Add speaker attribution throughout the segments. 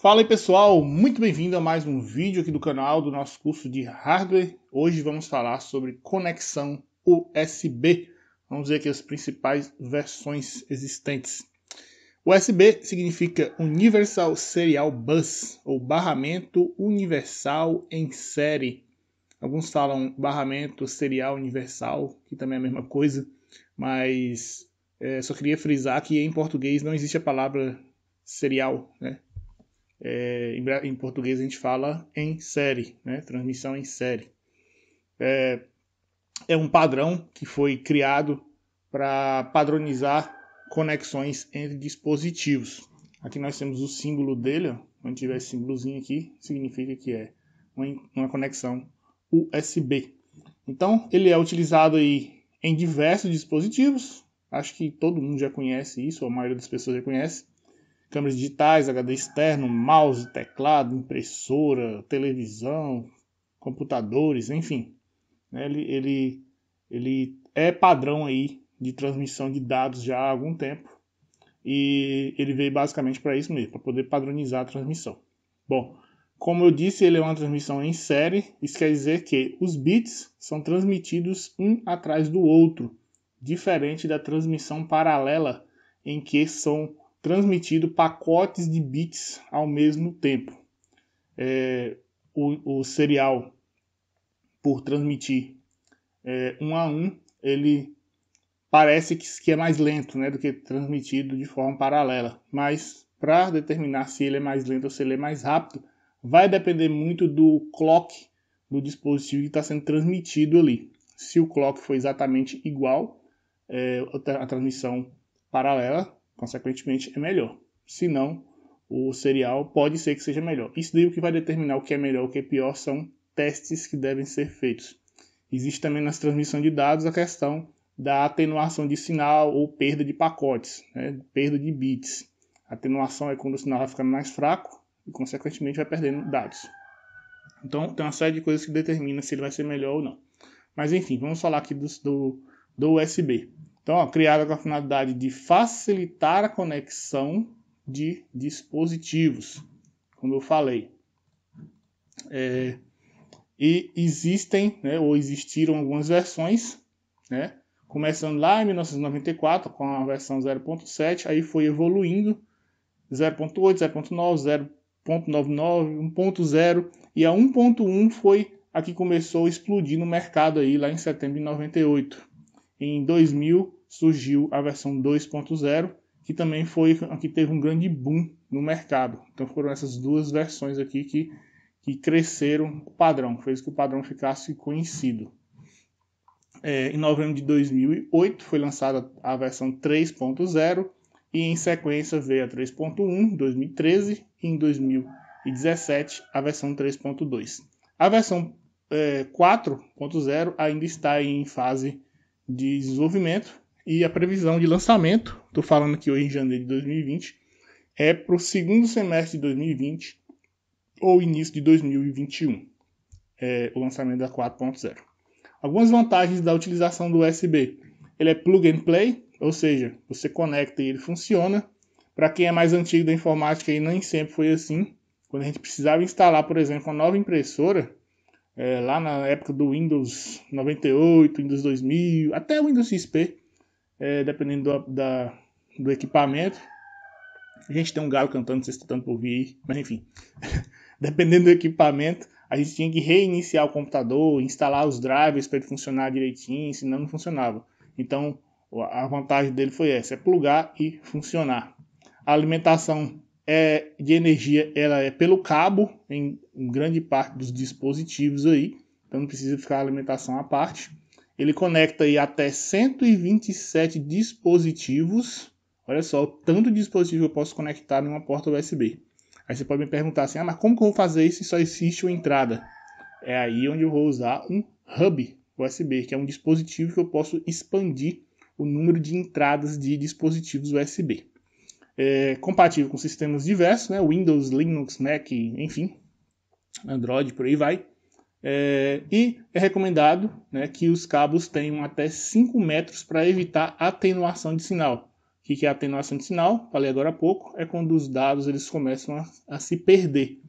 Speaker 1: Fala aí pessoal, muito bem-vindo a mais um vídeo aqui do canal do nosso curso de hardware. Hoje vamos falar sobre conexão USB. Vamos ver aqui as principais versões existentes. USB significa Universal Serial Bus, ou barramento universal em série. Alguns falam barramento serial universal, que também é a mesma coisa, mas é, só queria frisar que em português não existe a palavra serial, né? É, em, em, português a gente fala em série, né? transmissão em série. É, é um padrão que foi criado para padronizar conexões entre dispositivos. Aqui nós temos o símbolo dele, quando tiver esse símbolozinho aqui, significa que é uma, uma conexão USB. Então, ele é utilizado aí em diversos dispositivos. Acho que todo mundo já conhece isso, a maioria das pessoas já conhece câmeras digitais, HD externo, mouse, teclado, impressora, televisão, computadores, enfim. Né, ele, ele, ele é padrão aí de transmissão de dados já há algum tempo e ele veio basicamente para isso mesmo, para poder padronizar a transmissão. Bom, como eu disse, ele é uma transmissão em série, isso quer dizer que os bits são transmitidos um atrás do outro, diferente da transmissão paralela em que são transmitido pacotes de bits ao mesmo tempo. É, o, o, serial, por transmitir é, um a um, ele parece que, que é mais lento né, do que transmitido de forma paralela. Mas para determinar se ele é mais lento ou se ele é mais rápido, vai depender muito do clock do dispositivo que está sendo transmitido ali. Se o clock for exatamente igual, é, a transmissão paralela consequentemente é melhor. Se não, o serial pode ser que seja melhor. Isso daí o que vai determinar o que é melhor ou o que é pior são testes que devem ser feitos. Existe também nas transmissões de dados a questão da atenuação de sinal ou perda de pacotes, né? perda de bits. A atenuação é quando o sinal vai ficando mais fraco e, consequentemente, vai perdendo dados. Então, tem uma série de coisas que determina se ele vai ser melhor ou não. Mas, enfim, vamos falar aqui do, do, do USB. Então, ó, criada com a finalidade de facilitar a conexão de dispositivos, como eu falei. É, e existem, né, ou existiram algumas versões, né, começando lá em 1994 com a versão 0.7, aí foi evoluindo 0.8, 0.9, 0.99, 1.0 e a 1.1 foi a que começou a explodir no mercado aí lá em setembro de 98. Em 2000 surgiu a versão 2.0, que também foi a que teve um grande boom no mercado. Então foram essas duas versões aqui que, que cresceram o padrão, fez que o padrão ficasse conhecido. É, em novembro de 2008 foi lançada a versão 3.0 e em sequência veio a 3.1 em 2013 e em 2017 a versão 3.2. A versão é, 4.0 ainda está em fase de desenvolvimento e a previsão de lançamento, estou falando aqui hoje em janeiro de 2020, é para o segundo semestre de 2020 ou início de 2021, é, o lançamento da 4.0. Algumas vantagens da utilização do USB. Ele é plug and play, ou seja, você conecta e ele funciona. Para quem é mais antigo da informática, e nem sempre foi assim. Quando a gente precisava instalar, por exemplo, uma nova impressora, é, lá na época do Windows 98, Windows 2000, até o Windows XP, é, dependendo do, da, do equipamento. A gente tem um galo cantando, vocês estão por ouvir, mas enfim. dependendo do equipamento, a gente tinha que reiniciar o computador, instalar os drivers para ele funcionar direitinho, senão não funcionava. Então, a vantagem dele foi essa, é plugar e funcionar. A alimentação é, de energia ela é pelo cabo em, em grande parte dos dispositivos aí, então não precisa ficar alimentação à parte. Ele conecta aí até 127 dispositivos. Olha só, o tanto de dispositivo eu posso conectar numa porta USB. Aí você pode me perguntar assim, ah, mas como que eu vou fazer isso se só existe uma entrada? É aí onde eu vou usar um hub USB, que é um dispositivo que eu posso expandir o número de entradas de dispositivos USB. É compatível com sistemas diversos, né? Windows, Linux, Mac, enfim, Android, por aí vai. É, e é recomendado né, que os cabos tenham até 5 metros para evitar atenuação de sinal. O que é atenuação de sinal? Falei agora há pouco, é quando os dados eles começam a, a se perder.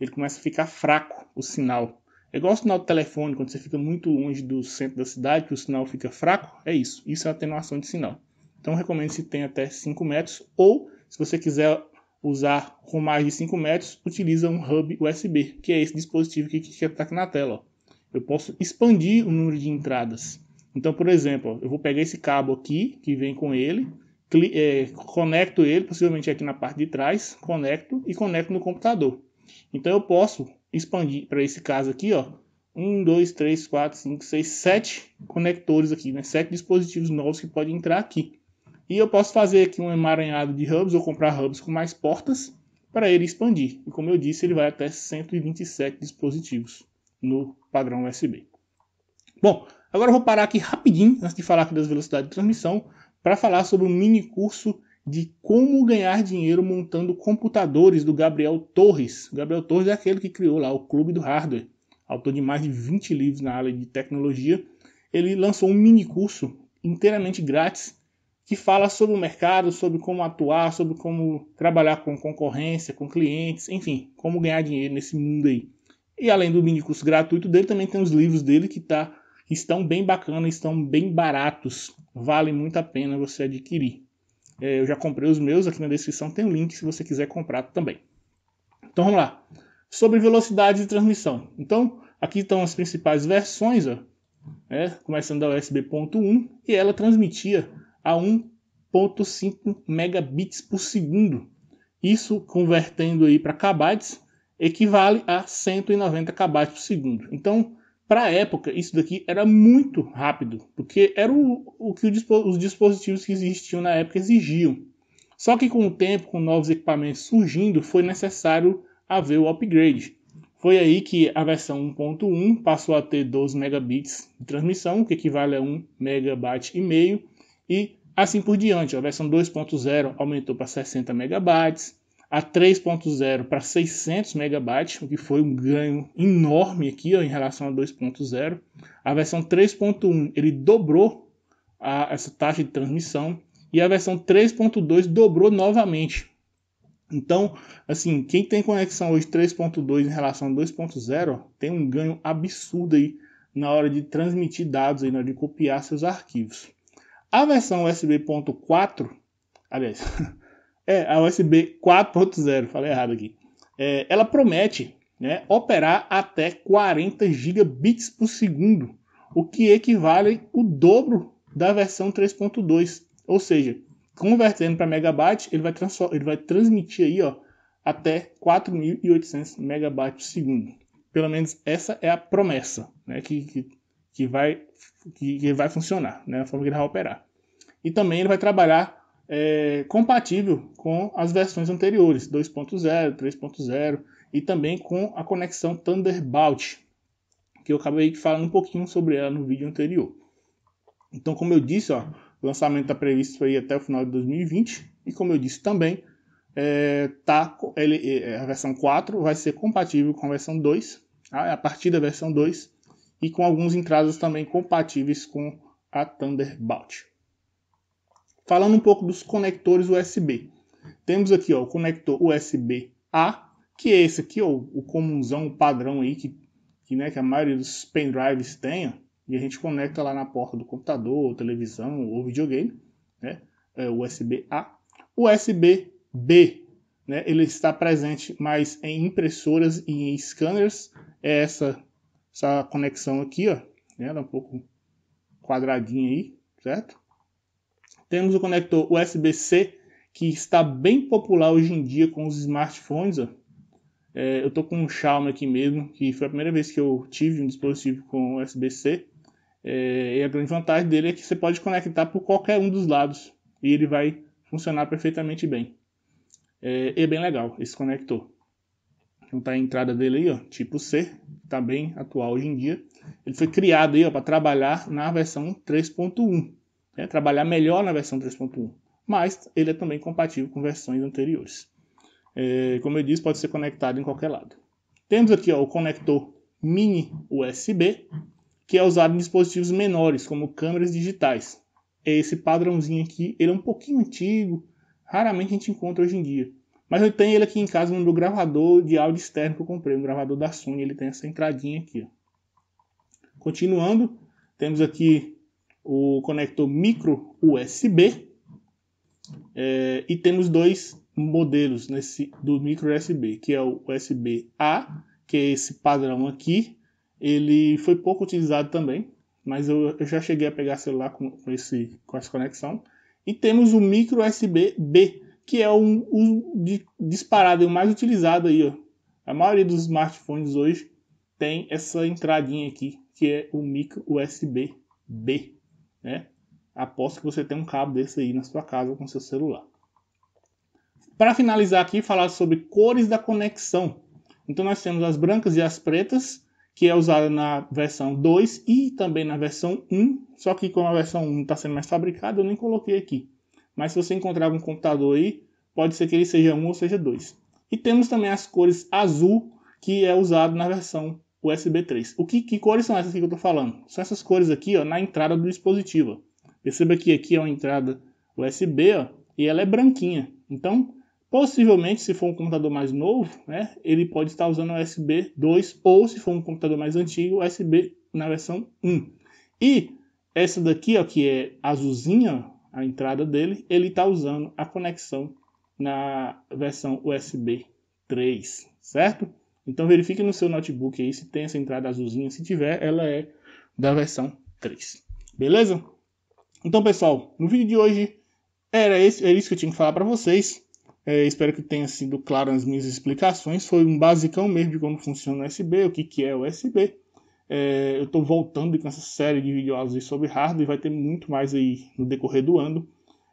Speaker 1: Ele começa a ficar fraco o sinal. É igual o sinal do telefone, quando você fica muito longe do centro da cidade, que o sinal fica fraco, é isso. Isso é atenuação de sinal. Então recomendo se tem até 5 metros, ou se você quiser usar com mais de 5 metros, utiliza um hub USB, que é esse dispositivo que está aqui na tela. Ó. Eu posso expandir o número de entradas. Então, por exemplo, eu vou pegar esse cabo aqui, que vem com ele, é, conecto ele, possivelmente aqui na parte de trás, conecto e conecto no computador. Então eu posso expandir para esse caso aqui, ó, 1, 2, 3, 4, 5, 6, 7 conectores aqui, né? 7 dispositivos novos que podem entrar aqui. E eu posso fazer aqui um emaranhado de hubs ou comprar hubs com mais portas para ele expandir. E como eu disse, ele vai até 127 dispositivos no padrão USB. Bom, agora eu vou parar aqui rapidinho, antes de falar aqui das velocidades de transmissão, para falar sobre um mini curso de como ganhar dinheiro montando computadores do Gabriel Torres. O Gabriel Torres é aquele que criou lá o Clube do Hardware, autor de mais de 20 livros na área de tecnologia. Ele lançou um mini curso inteiramente grátis que fala sobre o mercado, sobre como atuar, sobre como trabalhar com concorrência, com clientes, enfim, como ganhar dinheiro nesse mundo aí. E além do mini curso gratuito dele, também tem os livros dele que, tá, estão bem bacanas, estão bem baratos, vale muito a pena você adquirir. É, eu já comprei os meus, aqui na descrição tem o um link se você quiser comprar também. Então vamos lá. Sobre velocidade de transmissão. Então, aqui estão as principais versões, ó, né, começando da USB.1, e ela transmitia a 1.5 megabits por segundo. Isso convertendo aí para kbytes equivale a 190 kbytes por segundo. Então, para a época, isso daqui era muito rápido, porque era o, o que os dispositivos que existiam na época exigiam. Só que com o tempo, com novos equipamentos surgindo, foi necessário haver o upgrade. Foi aí que a versão 1.1 passou a ter 12 megabits de transmissão, que equivale a 1 megabyte e meio, e assim por diante. A versão 2.0 aumentou para 60 megabytes, a 3.0 para 600 megabytes, o que foi um ganho enorme aqui ó, em relação a 2.0. A versão 3.1 ele dobrou a, essa taxa de transmissão e a versão 3.2 dobrou novamente. Então, assim, quem tem conexão hoje 3.2 em relação a 2.0 tem um ganho absurdo aí na hora de transmitir dados, aí, na hora de copiar seus arquivos. A versão USB.4, aliás, é a USB 4.0, falei errado aqui. É, ela promete né, operar até 40 gigabits por segundo, o que equivale o dobro da versão 3.2. Ou seja, convertendo para megabyte, ele vai, ele vai transmitir aí, ó, até 4.800 megabytes por segundo. Pelo menos essa é a promessa né, que, que, que vai que, que vai funcionar, né, a forma que ele vai operar. E também ele vai trabalhar é, compatível com as versões anteriores, 2.0, 3.0 e também com a conexão Thunderbolt, que eu acabei falando um pouquinho sobre ela no vídeo anterior. Então, como eu disse, ó, o lançamento está previsto aí até o final de 2020 e como eu disse também, é, tá, ele, é, a versão 4 vai ser compatível com a versão 2, tá? a partir da versão 2 e com alguns entradas também compatíveis com a Thunderbolt. Falando um pouco dos conectores USB. Temos aqui ó, o conector USB-A, que é esse aqui, ó, o comunzão, o padrão aí que, que, né, que a maioria dos pendrives tenha. E a gente conecta lá na porta do computador, televisão ou videogame, né? É USB-A. USB-B, né? Ele está presente mais em impressoras e em scanners. É essa essa conexão aqui, ó, né, ela é um pouco quadradinha aí, certo? Temos o conector USB-C, que está bem popular hoje em dia com os smartphones. Ó. É, eu estou com um Xiaomi aqui mesmo, que foi a primeira vez que eu tive um dispositivo com USB-C. É, e a grande vantagem dele é que você pode conectar por qualquer um dos lados e ele vai funcionar perfeitamente bem. É, é bem legal esse conector. Então tá a entrada dele aí, ó, tipo C, tá bem atual hoje em dia. Ele foi criado aí, ó, para trabalhar na versão 3.1, né? trabalhar melhor na versão 3.1, mas ele é também compatível com versões anteriores. É, como eu disse, pode ser conectado em qualquer lado. Temos aqui ó, o conector mini USB, que é usado em dispositivos menores, como câmeras digitais. esse padrãozinho aqui. Ele é um pouquinho antigo, raramente a gente encontra hoje em dia. Mas eu tenho ele aqui em casa no meu gravador de áudio externo que eu comprei, um gravador da Sony, ele tem essa entradinha aqui. Ó. Continuando, temos aqui o conector micro USB é, e temos dois modelos nesse do micro USB, que é o USB A, que é esse padrão aqui. Ele foi pouco utilizado também, mas eu, eu já cheguei a pegar celular com, com, esse, com essa conexão. E temos o micro USB B, que é um, um disparado, é o mais utilizado aí. Ó. A maioria dos smartphones hoje tem essa entradinha aqui, que é o micro USB B. Né? Aposto que você tem um cabo desse aí na sua casa com seu celular. Para finalizar aqui, falar sobre cores da conexão. Então nós temos as brancas e as pretas, que é usada na versão 2 e também na versão 1, só que como a versão 1 está sendo mais fabricada, eu nem coloquei aqui. Mas se você encontrar algum computador aí, pode ser que ele seja um ou seja dois. E temos também as cores azul, que é usado na versão USB 3. O que, que cores são essas que eu estou falando? São essas cores aqui ó, na entrada do dispositivo. Perceba que aqui é uma entrada USB ó, e ela é branquinha. Então, possivelmente, se for um computador mais novo, né, ele pode estar usando USB 2 ou, se for um computador mais antigo, USB na versão 1. E essa daqui, ó, que é azulzinha, a entrada dele, ele está usando a conexão na versão USB 3, certo? Então verifique no seu notebook aí se tem essa entrada azulzinha. Se tiver, ela é da versão 3. Beleza? Então, pessoal, no vídeo de hoje era, esse, era isso que eu tinha que falar para vocês. É, espero que tenha sido claro as minhas explicações. Foi um basicão mesmo de como funciona o USB, o que, que é o USB. É, eu estou voltando com essa série de vídeos sobre hardware e vai ter muito mais aí no decorrer do ano.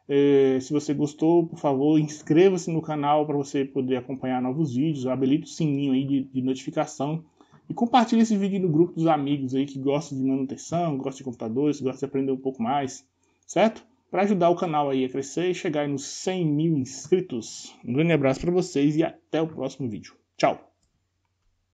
Speaker 1: É, se você gostou, por favor, inscreva-se no canal para você poder acompanhar novos vídeos, habilite o sininho aí de, de, notificação e compartilhe esse vídeo no grupo dos amigos aí que gostam de manutenção, gostam de computadores, gostam de aprender um pouco mais, certo? Para ajudar o canal aí a crescer e chegar nos 100 mil inscritos. Um grande abraço para vocês e até o próximo vídeo. Tchau!